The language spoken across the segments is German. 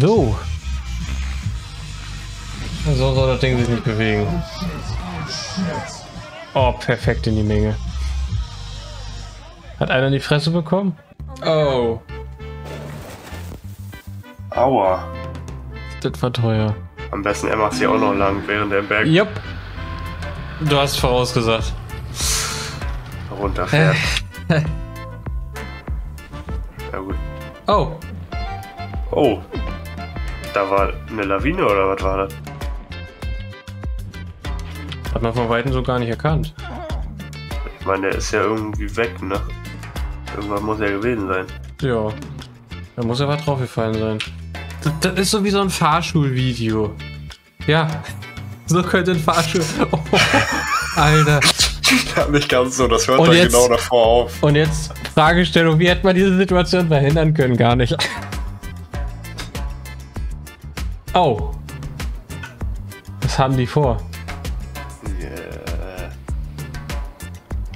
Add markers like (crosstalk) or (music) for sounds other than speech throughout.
So. So soll das Ding sich nicht bewegen. Oh, perfekt in die Menge. Hat einer in die Fresse bekommen? Oh. Aua. Das war teuer. Am besten er macht sie auch noch lang, während der Berg Jupp. Du hast vorausgesagt. runterfährt. ja gut. Oh. Oh. Da war eine Lawine oder was war das? Hat man von Weitem so gar nicht erkannt. Ich meine, der ist ja irgendwie weg, ne? Irgendwann muss er gewesen sein. Ja. Da muss ja was draufgefallen sein. Das, das ist so wie so ein Fahrschulvideo. Ja. (laughs) So könnte ein Fahrschul. (laughs) Oh, Alter. Ja, nicht ganz so, das hört Und dann jetzt- genau davor auf. Und jetzt Fragestellung, wie hätte man diese Situation verhindern können? Gar nicht. Oh. Was haben die vor? Yeah.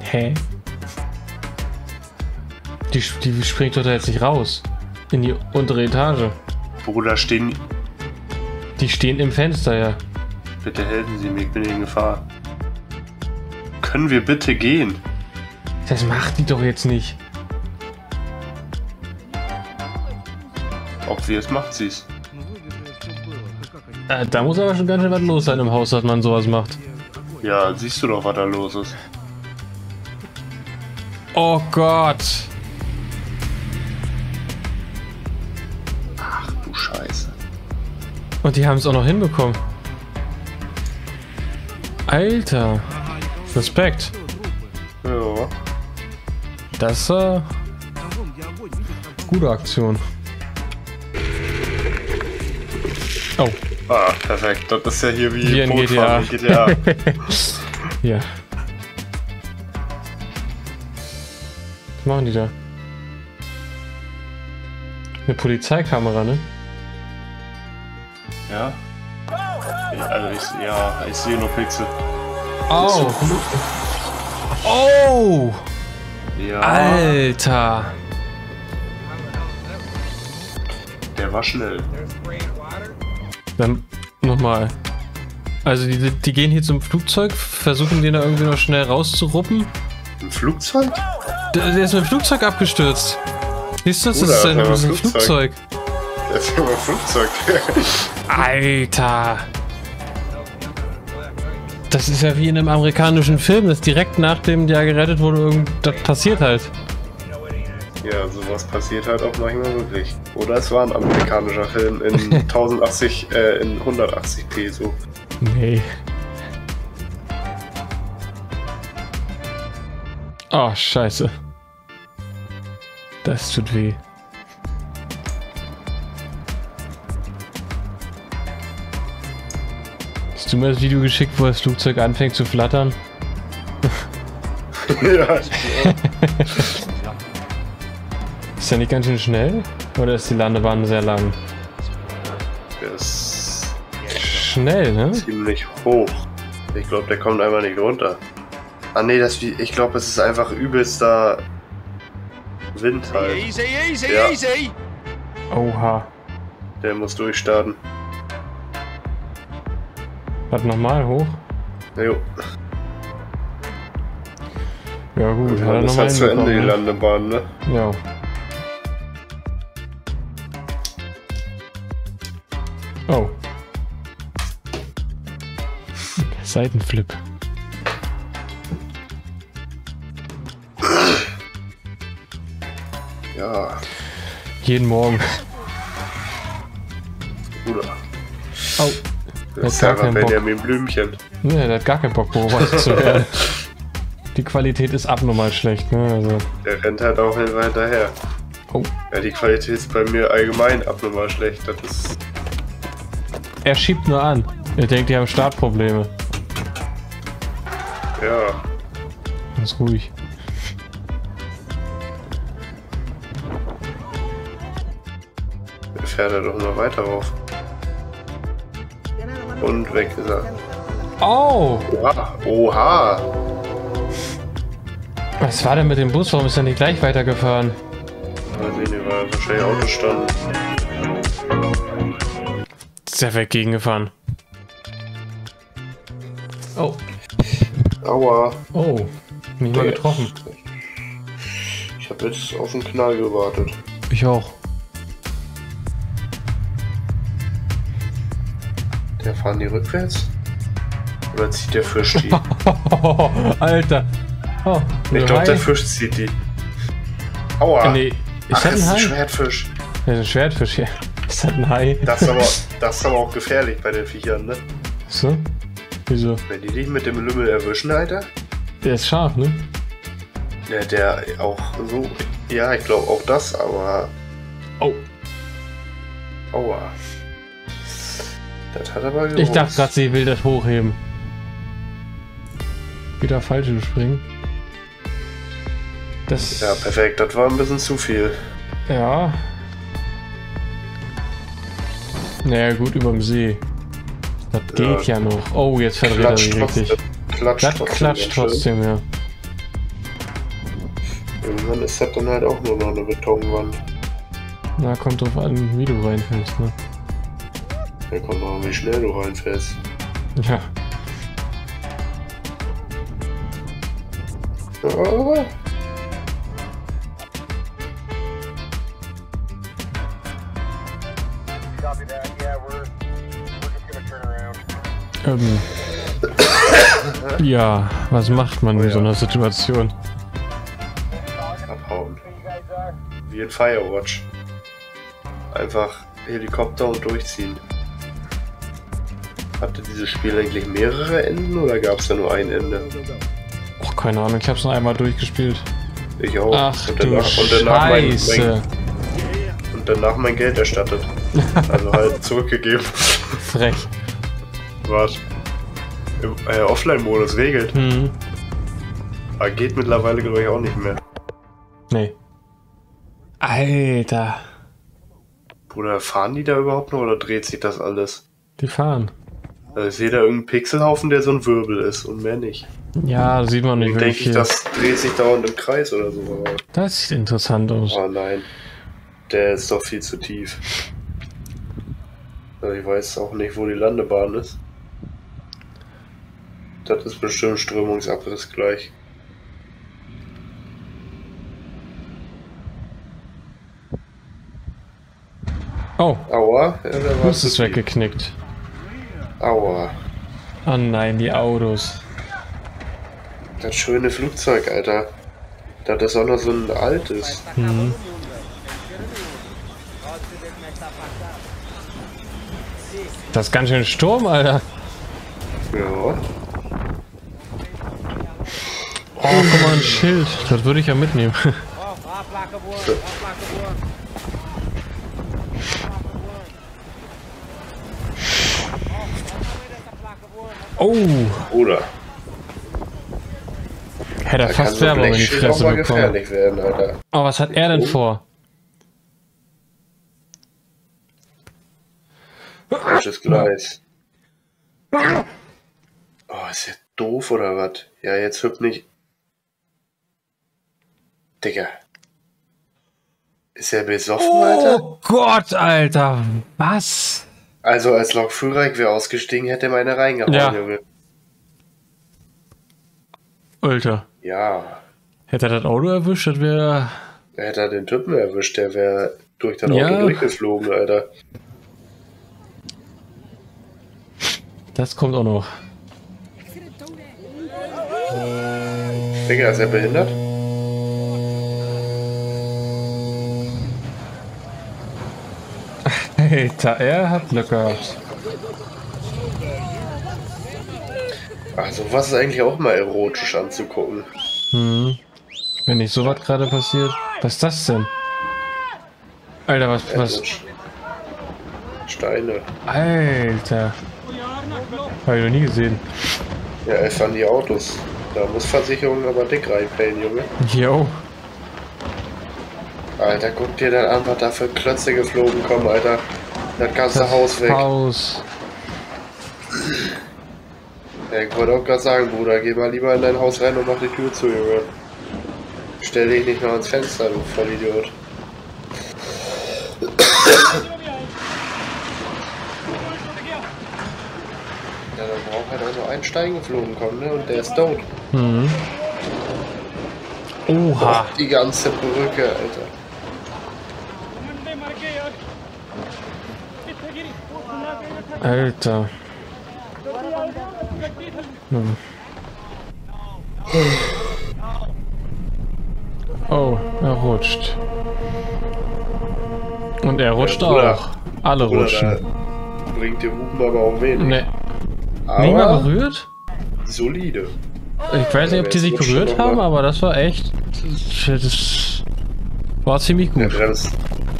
Hä? Die, die springt doch da jetzt nicht raus. In die untere Etage. Bruder, stehen. Die stehen im Fenster, ja. Bitte helfen Sie mir, ich bin in Gefahr. Können wir bitte gehen? Das macht die doch jetzt nicht. Ob wir es macht sie es. Äh, da muss aber schon ganz schön was los sein im Haus, dass man sowas macht. Ja, siehst du doch, was da los ist. Oh Gott. Ach du Scheiße. Und die haben es auch noch hinbekommen. Alter. Respekt. Ja. Das ist äh, gute Aktion. Oh, Ah, perfekt. Das ist ja hier wie Wie in Bootfahren in GTA. GTA. ja. Was machen die da? Eine Polizeikamera, ne? ja? Ja, Also ich, ja, ich sehe nur Pixel. Oh! Oh! Ja, Alter! der war schnell. Dann nochmal. Also die, die gehen hier zum Flugzeug, versuchen den da irgendwie noch schnell rauszuruppen. Ein Flugzeug? Der, der ist mit dem Flugzeug abgestürzt. Siehst du, das Bruder, ist ein, das das ein Flugzeug. Flugzeug. Der ist ja ein Flugzeug. (laughs) Alter! Das ist ja wie in einem amerikanischen Film, das direkt nachdem der gerettet wurde, irgendwas passiert halt. Ja, sowas passiert halt auch manchmal wirklich. Oder es war ein amerikanischer Film in (laughs) 1080, äh, in 180p so. Nee. Oh, scheiße. Das tut weh. Hast du mir das Video geschickt, wo das Flugzeug anfängt zu flattern? (laughs) ja, ich (laughs) Ist der nicht ganz schön schnell? Oder ist die Landebahn sehr lang? der ist Schnell, ne? ziemlich hoch. Ich glaube, der kommt einfach nicht runter. Ah nee, das wie ich glaube, es ist einfach übelster Wind halt. Easy, easy, Ja. easy. Oha. Der muss durchstarten. Warte nochmal hoch. Jo, Ja gut, hat er nochmal halt zu Ende die ne? Landebahn, ne? Ja. Oh. (laughs) Seitenflip. Ja, Jeden Morgen. Bruder. Oh. Das Hat ist gar keinen Bock. Benjamin Blümchen. Ne, der hat gar keinen Bock, beobachtet zu (laughs) werden. Die Qualität ist abnormal schlecht, ne? Also. Der rennt halt auch immer hinterher. Oh. Ja, die Qualität ist bei mir allgemein abnormal schlecht. Das ist. Er schiebt nur an. Er denkt, die haben Startprobleme. Ja. Ist ruhig. Der fährt er doch nur weiter rauf. Und weg ist er. Oh! Oha! Oha! Was war denn mit dem Bus? Warum ist er nicht gleich weitergefahren? Mal sehen, hier war wahrscheinlich Autostand. Ist der Weg gegengefahren. Oh. Aua. Oh. Mich mal Der- getroffen. Ich habe jetzt auf den Knall gewartet. Ich auch. Der fahren die rückwärts? Oder zieht der Fisch die? (laughs) Alter. Oh, ich glaube, der Fisch zieht die. Aua! Nee, ist Ach, das das ist ein ein Hai? Schwertfisch. Das ist ein Schwertfisch hier. Ist das ein Hai? Das ist, aber, das ist aber auch gefährlich bei den Viechern, ne? So? Wieso? Wenn die dich mit dem Lümmel erwischen, Alter. Der ist scharf, ne? Ja, der auch so. Ja, ich glaube auch das, aber. Oh. Aua. Das hat aber Ich dachte gerade, sie will das hochheben. Wieder falsch springen. Das. Ja, perfekt. Das war ein bisschen zu viel. Ja. Naja, gut, überm See. Das geht ja, noch. Oh, jetzt verdreht er sich richtig. Klatscht Das trotzdem. klatscht trotzdem, ja. Irgendwann ist das dann halt auch nur noch eine Betonwand. Na, kommt drauf an, wie du reinfällst, ne? Da kommt noch, wie schnell du reinfährst. Ja. Ah, Ähm. ja, was macht man Oh in ja. so einer Situation? abhauen. Wie in Firewatch. Einfach Helikopter und durchziehen. Hatte dieses Spiel eigentlich mehrere Enden oder gab es da nur ein Ende? Oh, keine Ahnung, ich hab's noch einmal durchgespielt. Ich auch. Ach und du danach, und danach mein, Scheiße. mein, und danach mein Geld erstattet. Also halt (laughs) zurückgegeben. Frech. Was? Im äh, Offline-Modus regelt. Hm. Aber geht mittlerweile, glaube ich, auch nicht mehr. Nee. Alter. Bruder, fahren die da überhaupt noch oder dreht sich das alles? Die fahren. Also ich sehe da irgendeinen Pixelhaufen, der so ein Wirbel ist und mehr nicht. Ja, sieht man nicht denke ich, das dreht sich dauernd im Kreis oder so. Das sieht interessant aus. Oh nein, der ist doch viel zu tief. Also ich weiß auch nicht, wo die Landebahn ist. Das ist bestimmt Strömungsabriss gleich. Oh, Aua, ja, zu ist weggeknickt. Aua, Oh nein, die Autos. das schöne Flugzeug, Alter. Das ist auch noch so ein altes. Mhm. Das ist ganz schön Sturm, Alter. Ja, Oh, guck mal, ein Schild. Das würde ich ja mitnehmen. (laughs) Oh, Bruder. hätte er fast Werbung in die Fresse bekommen. werden. Oh, was hat er denn vor? Falsches Gleis. Oh, ist ja doof oder was? Ja, jetzt hüpf nicht. Digga. Ist er besoffen, Alter? Oh Gott, Alter. Was? Also als Lokführer, ich wäre ausgestiegen, hätte meine reingehauen, Ja. Junge. Alter. Ja. Hätte er das Auto erwischt, das wäre... Er hätte den Typen erwischt, der wäre durch das Ja. Auto durchgeflogen, Alter. Das kommt auch noch. Digga, ist er behindert? Alter, er hat Glück gehabt. Also was ist eigentlich auch mal erotisch anzugucken? Hm. Wenn nicht sowas gerade passiert. Was ist das denn? Alter, was, was? Steine. Alter. Habe ich noch nie gesehen. Ja, er fahren die Autos. Da muss Versicherung aber dick reinpellen, Junge. Yo. Alter, guck dir das an, was da für Klötze geflogen kommen, Alter. Das ganze Haus weg. Haus. Ja, ich wollte auch gerade sagen, Bruder, geh mal lieber in dein Haus rein und mach die Tür zu, Junge. Stell dich nicht noch ans Fenster, du Vollidiot. halt auch nur ein Stein geflogen kommen, ne? Und der ist tot. Mhm. Oha. Die ganze Brücke, Alter. Alter. Hm. Oh, er rutscht. Und er rutscht Ja, Bruder. auch. Alle rutschen. bringt die Hupen aber auch wenig. Ne. Mal Aber berührt? solide. Ich weiß nicht, ob die sich berührt er haben, aber das war echt. Das war ziemlich Der gut. bremst,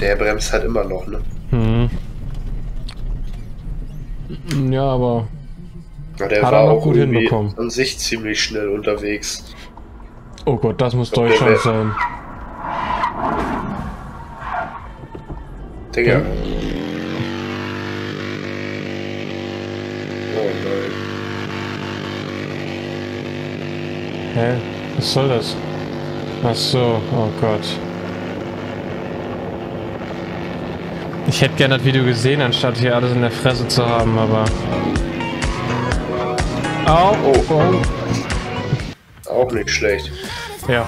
der bremst halt immer noch, ne? Hm. Ja, aber. Ja, der Hat war er noch auch gut hinbekommen. an sich ziemlich schnell unterwegs. Oh Gott, das muss glaub, Deutschland sein. Digga. Ja. Oh nein. Hä? Was soll das? Ach so, oh Gott. Ich hätte gerne das Video gesehen, anstatt hier alles in der Fresse zu haben, aber. Au! Oh. oh. Auch nicht schlecht. Ja.